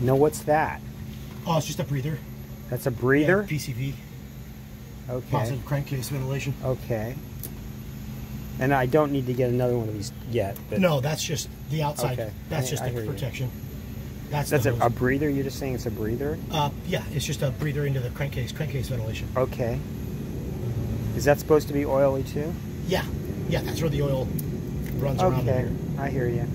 No, what's that? Oh, it's just a breather. That's a breather? Yeah, PCV. Okay. Positive crankcase ventilation. Okay. And I don't need to get another one of these yet. But No, that's just the outside. Okay. That's I- just I the hear you. protection. That's, That's a, a breather? You're just saying it's a breather? Uh, yeah, it's just a breather into the crankcase, crankcase ventilation. Okay. Is that supposed to be oily too? Yeah, yeah, that's where the oil runs around Okay. I hear you.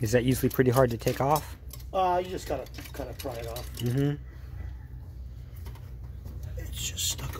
Is that usually pretty hard to take off? Uh, you just gotta kind of pry it off. Mm-hmm. It's just stuck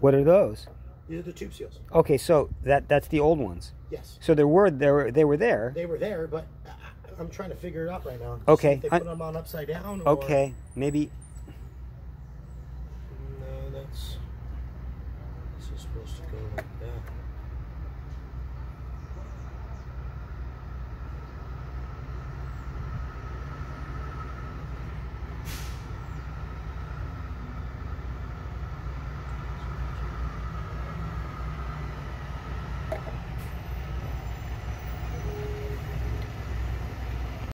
What are those? These are the tube seals. Okay, so that that's the old ones. Yes. So there were there they were there. They were there, but I- I- I'm trying to figure it out right now. Okay, See they I- put them on upside down. Or, Okay, maybe. No, that's. This is supposed to go like that.